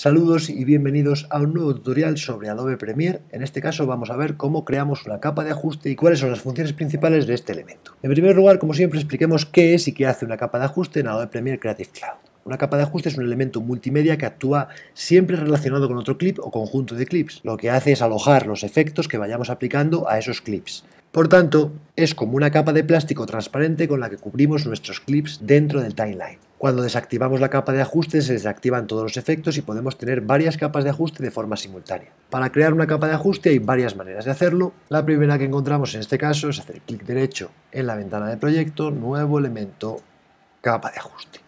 Saludos y bienvenidos a un nuevo tutorial sobre Adobe Premiere. En este caso vamos a ver cómo creamos una capa de ajuste y cuáles son las funciones principales de este elemento. En primer lugar, como siempre, expliquemos qué es y qué hace una capa de ajuste en Adobe Premiere Creative Cloud. Una capa de ajuste es un elemento multimedia que actúa siempre relacionado con otro clip o conjunto de clips. Lo que hace es alojar los efectos que vayamos aplicando a esos clips. Por tanto, es como una capa de plástico transparente con la que cubrimos nuestros clips dentro del timeline. Cuando desactivamos la capa de ajuste se desactivan todos los efectos y podemos tener varias capas de ajuste de forma simultánea. Para crear una capa de ajuste hay varias maneras de hacerlo. La primera que encontramos en este caso es hacer clic derecho en la ventana de proyecto, nuevo elemento, capa de ajuste.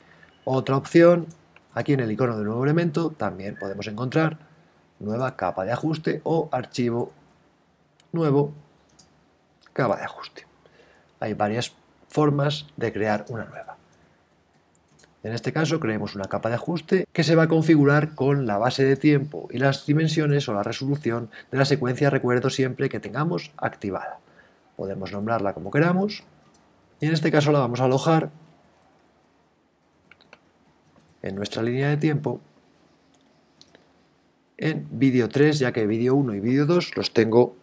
Otra opción, aquí en el icono de nuevo elemento, también podemos encontrar nueva capa de ajuste o archivo nuevo, capa de ajuste. Hay varias formas de crear una nueva. En este caso creemos una capa de ajuste que se va a configurar con la base de tiempo y las dimensiones o la resolución de la secuencia recuerdo siempre que tengamos activada. Podemos nombrarla como queramos y en este caso la vamos a alojar en nuestra línea de tiempo en vídeo 3 ya que vídeo 1 y vídeo 2 los tengo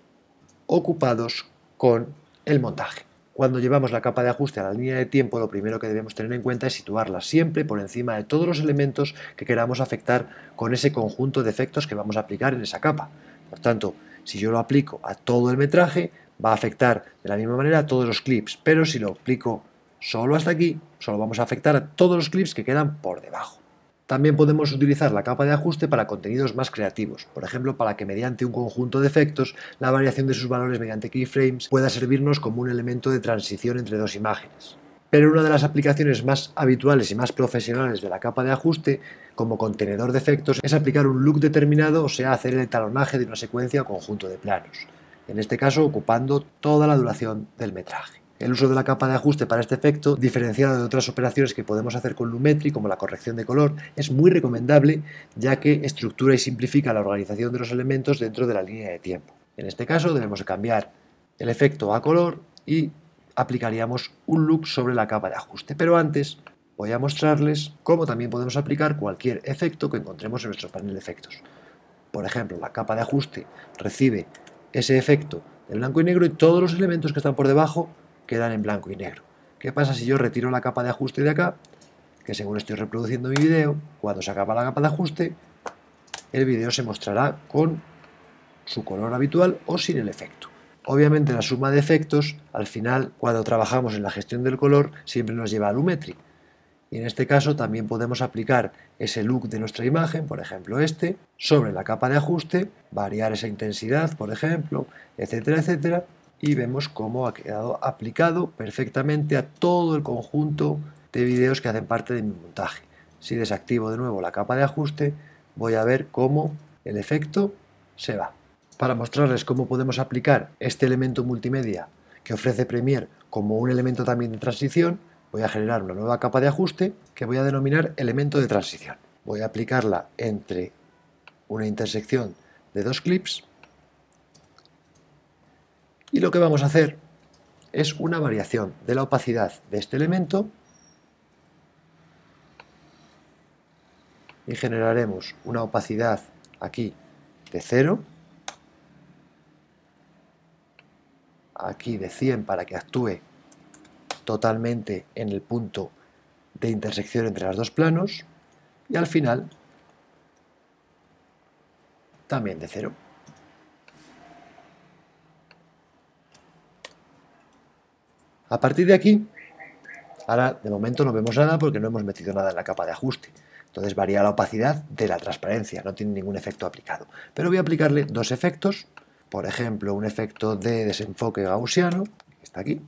ocupados con el montaje. Cuando llevamos la capa de ajuste a la línea de tiempo, lo primero que debemos tener en cuenta es situarla siempre por encima de todos los elementos que queramos afectar con ese conjunto de efectos que vamos a aplicar en esa capa. Por tanto, si yo lo aplico a todo el metraje, va a afectar de la misma manera a todos los clips, pero si lo aplico solo hasta aquí, solo vamos a afectar a todos los clips que quedan por debajo. También podemos utilizar la capa de ajuste para contenidos más creativos, por ejemplo para que mediante un conjunto de efectos la variación de sus valores mediante keyframes pueda servirnos como un elemento de transición entre dos imágenes. Pero una de las aplicaciones más habituales y más profesionales de la capa de ajuste como contenedor de efectos es aplicar un look determinado, o sea, hacer el talonaje de una secuencia o conjunto de planos, en este caso ocupando toda la duración del metraje. El uso de la capa de ajuste para este efecto, diferenciado de otras operaciones que podemos hacer con Lumetri, como la corrección de color, es muy recomendable ya que estructura y simplifica la organización de los elementos dentro de la línea de tiempo. En este caso debemos cambiar el efecto a color y aplicaríamos un loop sobre la capa de ajuste. Pero antes voy a mostrarles cómo también podemos aplicar cualquier efecto que encontremos en nuestro panel de efectos. Por ejemplo, la capa de ajuste recibe ese efecto de blanco y negro y todos los elementos que están por debajo quedan en blanco y negro. ¿Qué pasa si yo retiro la capa de ajuste de acá? Que según estoy reproduciendo mi vídeo, cuando se acaba la capa de ajuste, el vídeo se mostrará con su color habitual o sin el efecto. Obviamente la suma de efectos, al final, cuando trabajamos en la gestión del color, siempre nos lleva a Lumetri. Y en este caso también podemos aplicar ese look de nuestra imagen, por ejemplo este, sobre la capa de ajuste, variar esa intensidad, por ejemplo, etcétera, etcétera, y vemos cómo ha quedado aplicado perfectamente a todo el conjunto de vídeos que hacen parte de mi montaje. Si desactivo de nuevo la capa de ajuste, voy a ver cómo el efecto se va. Para mostrarles cómo podemos aplicar este elemento multimedia que ofrece Premiere como un elemento también de transición, voy a generar una nueva capa de ajuste que voy a denominar elemento de transición. Voy a aplicarla entre una intersección de dos clips y lo que vamos a hacer es una variación de la opacidad de este elemento y generaremos una opacidad aquí de 0, aquí de 100 para que actúe totalmente en el punto de intersección entre los dos planos y al final también de 0. A partir de aquí, ahora de momento no vemos nada porque no hemos metido nada en la capa de ajuste. Entonces varía la opacidad de la transparencia, no tiene ningún efecto aplicado. Pero voy a aplicarle dos efectos, por ejemplo un efecto de desenfoque gaussiano, que está aquí.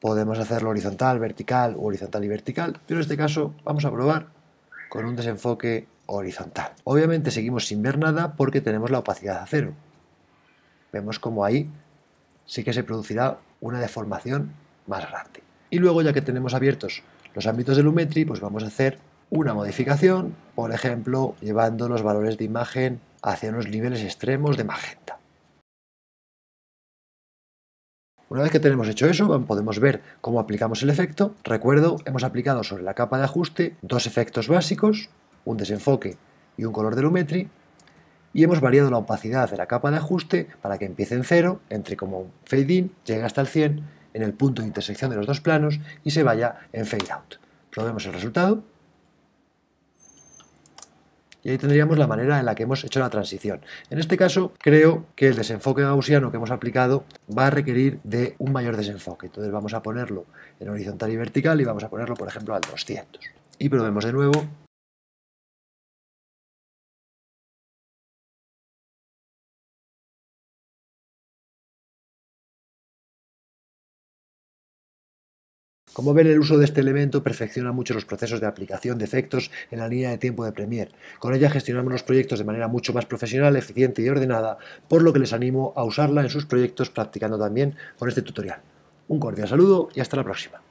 Podemos hacerlo horizontal, vertical, horizontal y vertical, pero en este caso vamos a probar con un desenfoque horizontal. Obviamente seguimos sin ver nada porque tenemos la opacidad a cero. Vemos como ahí sí que se producirá una deformación más grande. Y luego, ya que tenemos abiertos los ámbitos de Lumetri, pues vamos a hacer una modificación, por ejemplo, llevando los valores de imagen hacia unos niveles extremos de magenta. Una vez que tenemos hecho eso, podemos ver cómo aplicamos el efecto. Recuerdo, hemos aplicado sobre la capa de ajuste dos efectos básicos, un desenfoque y un color de Lumetri, y hemos variado la opacidad de la capa de ajuste para que empiece en cero, entre como fade in, llegue hasta el 100 en el punto de intersección de los dos planos y se vaya en fade out. Probemos el resultado. Y ahí tendríamos la manera en la que hemos hecho la transición. En este caso, creo que el desenfoque gaussiano que hemos aplicado va a requerir de un mayor desenfoque. Entonces vamos a ponerlo en horizontal y vertical y vamos a ponerlo, por ejemplo, al 200. Y probemos de nuevo Como ven, el uso de este elemento perfecciona mucho los procesos de aplicación de efectos en la línea de tiempo de Premiere. Con ella gestionamos los proyectos de manera mucho más profesional, eficiente y ordenada, por lo que les animo a usarla en sus proyectos practicando también con este tutorial. Un cordial saludo y hasta la próxima.